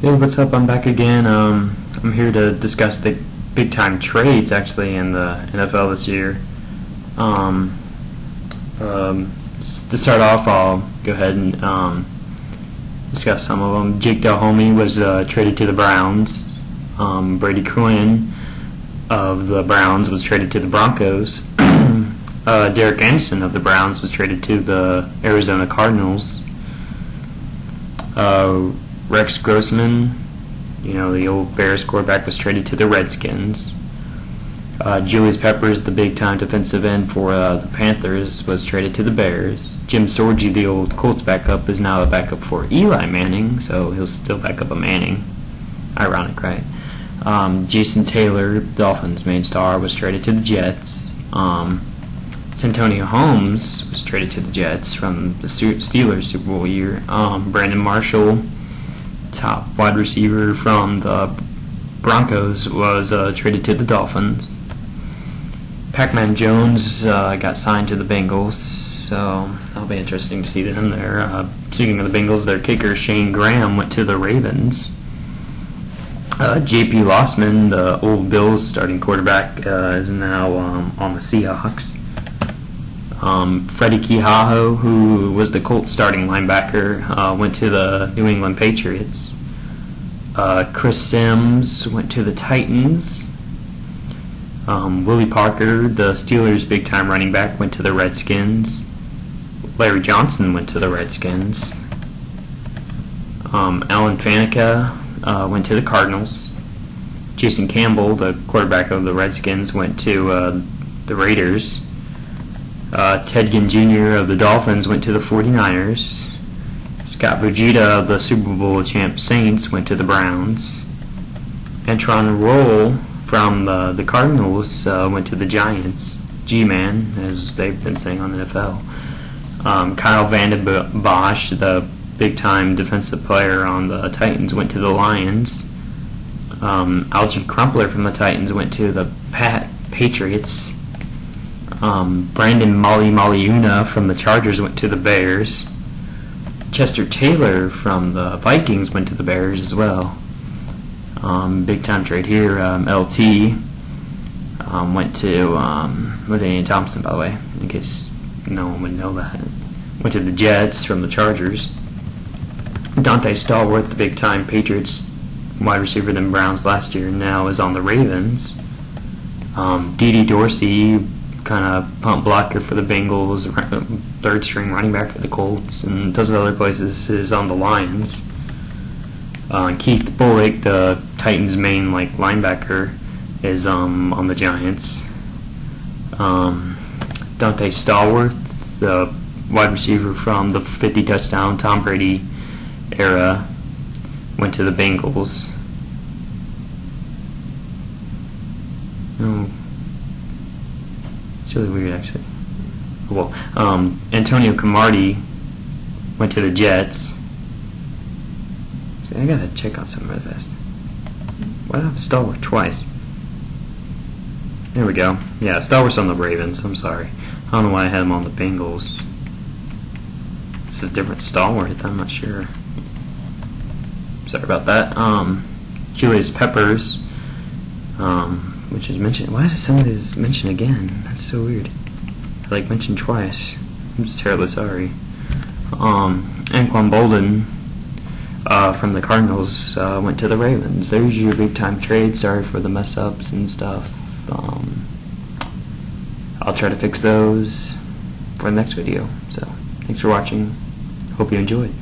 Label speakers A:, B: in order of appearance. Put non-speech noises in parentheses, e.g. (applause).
A: Hey, what's up? I'm back again. Um, I'm here to discuss the big time trades actually in the NFL this year. Um, um, to start off, I'll go ahead and um, discuss some of them. Jake Delhomme was uh, traded to the Browns. Um, Brady Quinn of the Browns was traded to the Broncos. (clears throat) uh, Derek Anderson of the Browns was traded to the Arizona Cardinals. Uh, Rex Grossman, you know, the old Bears quarterback, was traded to the Redskins. Uh, Julius Peppers, the big time defensive end for uh, the Panthers, was traded to the Bears. Jim Sorgi, the old Colts backup, is now a backup for Eli Manning, so he'll still back up a Manning. Ironic, right? Um, Jason Taylor, Dolphins main star, was traded to the Jets. Um, Santonio Holmes was traded to the Jets from the Steelers Super Bowl year. Um, Brandon Marshall, top wide receiver from the Broncos, was uh, traded to the Dolphins. Pac-Man Jones uh, got signed to the Bengals, so that'll be interesting to see them there. Uh, speaking of the Bengals, their kicker Shayne Graham went to the Ravens. Uh, J.P. Losman, the old Bills starting quarterback, uh, is now um, on the Seahawks. Um, Freddy Keiaho, who was the Colts starting linebacker, uh, went to the New England Patriots. Uh, Chris Simms went to the Titans. Um, Willie Parker, the Steelers' big time running back, went to the Redskins. Larry Johnson went to the Redskins. Um, Alan Faneca uh, went to the Cardinals. Jason Campbell, the quarterback of the Redskins, went to uh, the Raiders. Uh, Ted Ginn Jr. of the Dolphins went to the 49ers. Scott Fujita of the Super Bowl champ Saints went to the Browns. Antron Rolle from the, the Cardinals uh, went to the Giants. G-Man, as they've been saying on the NFL. Um, Kyle Van Bosch, the big-time defensive player on the Titans, went to the Lions. Um, Crumpler from the Titans went to the Pat Patriots. Um, Brandon Molly Maliuna from the Chargers went to the Bears. Chester Taylor from the Vikings went to the Bears as well. Um, big time trade here. Um, LT um, went to um, Thompson, by the way, in case no one would know that. Went to the Jets from the Chargers. Donté Stallworth, the big time Patriots wide receiver than Browns last year, now is on the Ravens. Um, DeDe Dorsey, kind of punt blocker for the Bengals, third string running back for the Colts, and does other places, is on the Lions. Uh, Keith Bulluck, the Titans' main like linebacker, is um, on the Giants. Um, Donté Stallworth, the wide receiver from the 50 touchdown Tom Brady era, went to the Bengals. Oh, it's really weird actually. Well, um, Antonio Cromartie went to the Jets. See, I gotta check out something real fast. Why do I have Stallworth twice? There we go. Yeah, Stallworth's on the Ravens. I'm sorry. I don't know why I had him on the Bengals. It's a different Stallworth. I'm not sure. Sorry about that. Um, Julius Peppers, um, which is mentioned. Why is some of these mentioned again? That's so weird. Like mentioned twice. I'm just terribly sorry. Um, Anquan Boldin uh, from the Cardinals uh, went to the Ravens. There's your big time trade. Sorry for the mess ups and stuff. Um, I'll try to fix those for the next video. So, thanks for watching. Hope you enjoyed.